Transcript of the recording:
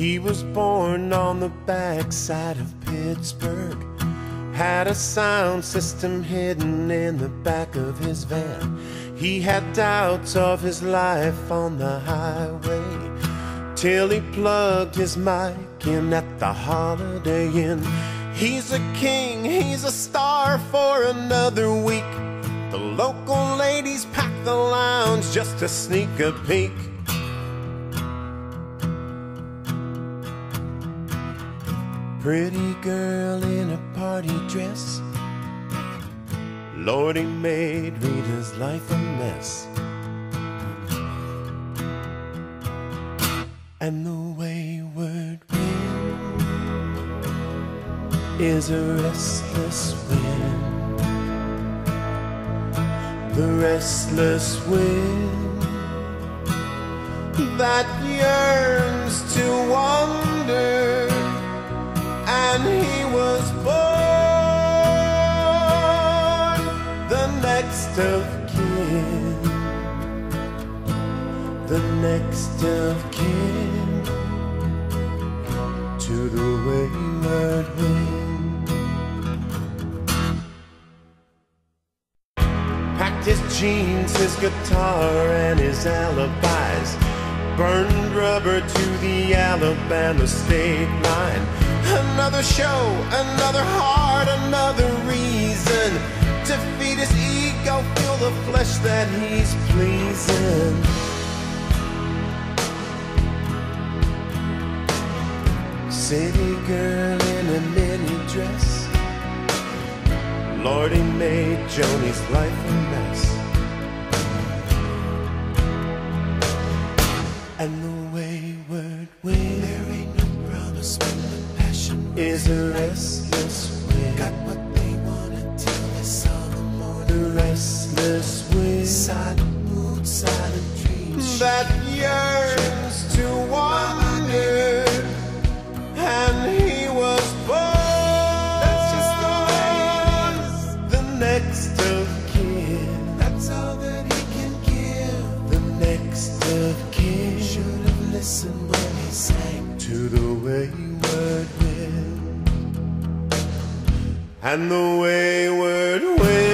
He was born on the backside of Pittsburgh. Had a sound system hidden in the back of his van. He had doubts of his life on the highway. Till he plugged his mic in at the Holiday Inn. He's a king, he's a star for another week. The local ladies pack the lounge just to sneak a peek. Pretty girl in a party dress. Lord, he made Rita's life a mess. And the wayward wind is a restless wind. The restless wind that yearns to wander kin, the next of kin to the wayward wind. Packed his jeans, his guitar, and his alibis. Burned rubber to the Alabama state line. Another show, another heart, another reason to flesh that he's pleasing. City girl in a mini dress. Lord, he made Joanie's life a mess. And the wayward wind. There ain't no promise when the passion is a restless wind. Next of kin. That's all that he can give. The next of kin. Should have listened when he sang to the wayward wind. And the wayward wind.